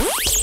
Bye.